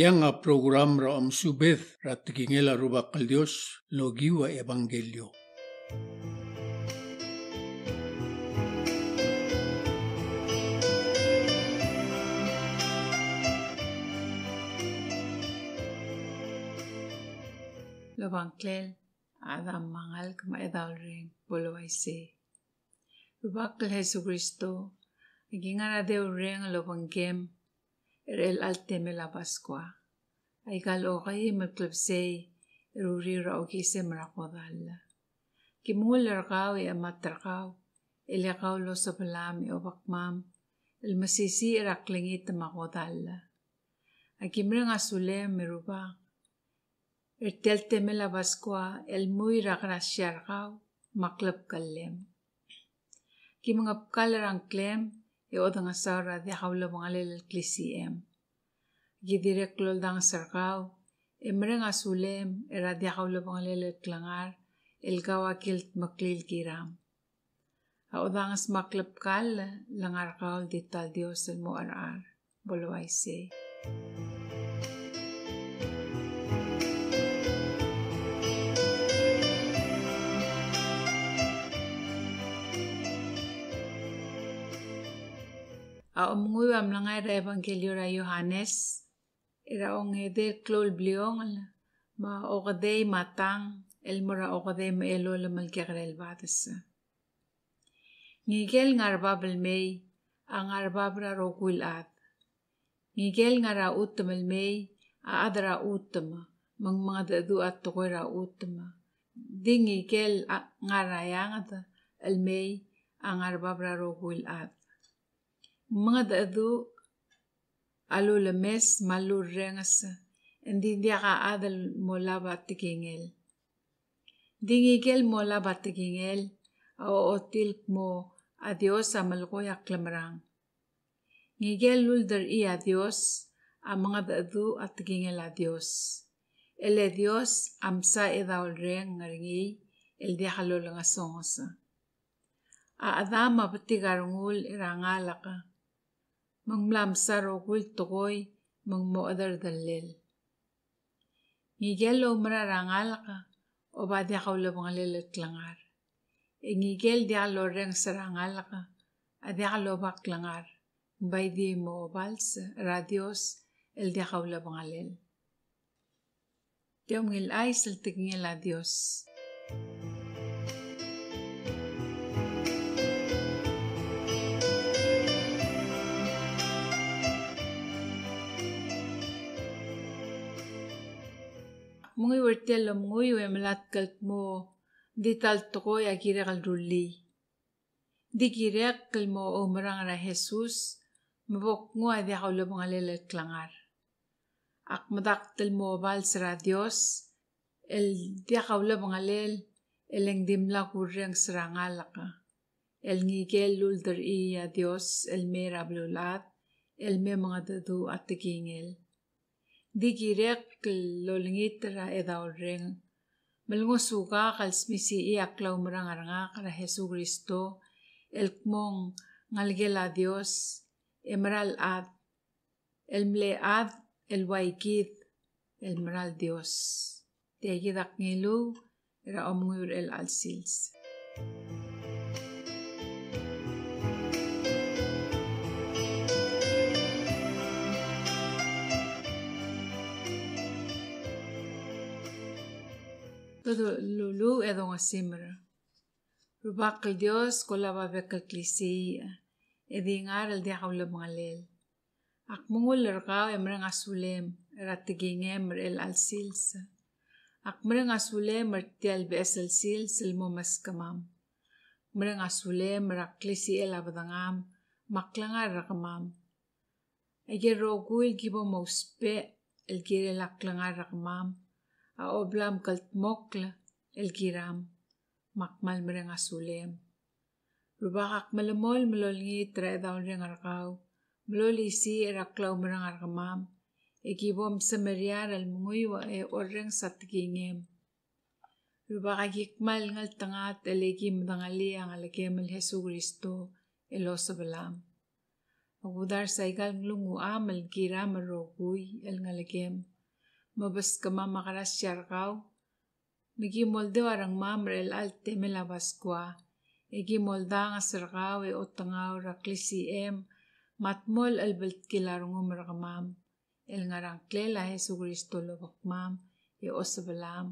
Tiang nga program ra am subeth ra tigingela rubak kal Dios logiwa evangelyo. Lobangklel adam mangal kama edal ring bolowai se. Rubak Jesu Kristo, nagingara deo ring lobangkem el alteme la Pascua. Aigal ogai mitlipsei ruri raogi semra kodalla. Kimul ergawi amatrgaw, iligaw lo sabalami o bakmam, المسيسي رقلنجي تمغودالا أكيمرن أسولي مروبا ارتلت ملا باسكوا الموي رغرا شرغاو مقلب كلم كيمغا بكال رانكلم kalem. Kimangap kalarang klem, e odang asara di hawla mga lelal klisiem. Gidirek lol dang sarkaw, e mereng asulem, e radi hawla mga lelal klangar, el gawakilt maklil kiram. A odang as maklap kal, langar kaul di tal Dios el mo arar, bolway se. A omungu am langay ra evangelyo ra Yohanes, ira ong ede klol bliong ma okadey matang el mura okadey ma elo la malkiakrel batas. Ngigel ngar babel may ang arbabra rokuil at. Ngigel ngara uttamal may a adra uttama mang mga dadu at tukoy ra uttama. Di ngigel ngarayang at el may ang arbabra rokuil at mga daadu alu lemes malu rengas hindi dia ka adal mo laba tikingel. Dingigel mo laba tikingel o otil mo a Dios a malkoyak lamrang. Ngigel lulder i a Dios a mga daadu at tikingel a Dios. Ele Dios amsa edaw reng ngaringi el dia kalolo nga songosa. A adama patigarungul irangalaka mangmlam saro kul tokoy mang moadar dalil. Ngigel lo mararangal ka o ba di ulo mga lilit langar. E ngigel di alo reng sarangal ka a di ka lo bak langar. Bay di mo bals radios el di ka ulo mga lil. Diyo ngil ay saltig ngila Dios. Mungi wertel lo mungi we melat kalt mo di tal tokoy akira kal ruli. Di kirek kal mo o marang ra Jesus mabok ngo adi ako lo mga lelet klangar. Ak madak tel mo bal sara Dios el di ako lo mga lel eleng dimla kurang serangalaka. El ngigel lulder iya Dios el mera blulat el me mga dadu at tigingel di girek lolingit ra edaw ring. Malungo suka kal smisi i aklaw marang aranga kara Jesu Kristo el kmong ngalgela Dios emeral ad el mle ad el waikid el meral Dios. Tiagidak ngilu era omungur el alsils. Todo lulu edo nga simra. Rubak kay Diyos ko laba bekal klisi. Edi ngaral di akaw mga lel. Ak mungul larkaw emra nga sulem. Ratigingem el alsils. Ak mra nga sulem martial besel sils ilmo mas kamam. Mra nga sulem raklisi el abadangam. Maklangar rakamam. Ege roguil gibo mauspe el gire laklangar rakamam a oblam kaltmokla el kiram makmal mereng asulem. Rubakak malamol malolngi tra dawn reng arkaw, malolisi eraklaw mereng arkamam, ekibom sa meriar al munguy wa e oreng sa tigingem. Rubakak ikmal ngal tangat elegi madangali ang alakem el Jesu Kristo elo sa balam. Agudar sa igal nglungu amal gira marogui el ngalagem. Mabas kama makaras syarkaw. Migi molde warang mamre el alte melabas kwa. Igi molda nga sarkaw e otangaw raklisi em. Matmol el belt kilarungum rakamam. El ngarang klela Jesu Kristo lobak mam e osabalam.